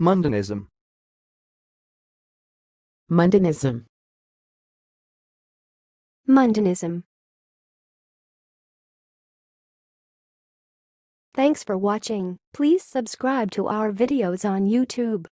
Mundanism. Mundanism. Mundanism. Thanks for watching. Please subscribe to our videos on YouTube.